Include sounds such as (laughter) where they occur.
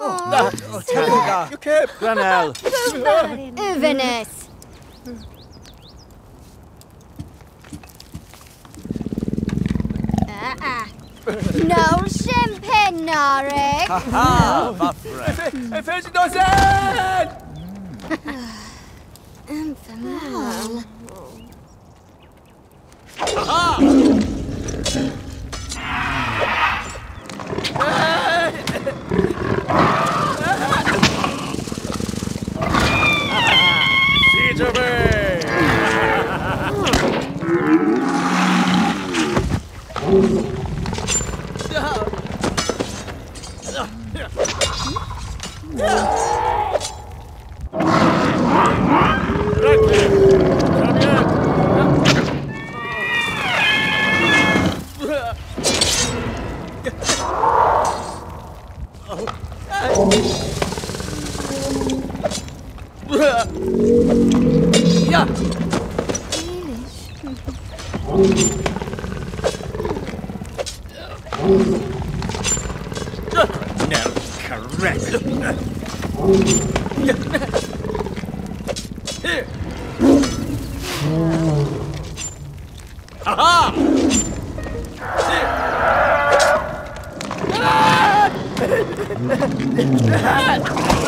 You kept. Granel. Uverness. Uh-uh. No champagne, Narek. Ah, vad fräckt. Det finns dosen! Infernal. Yeah. No, correct. Aha! Juri! (laughs)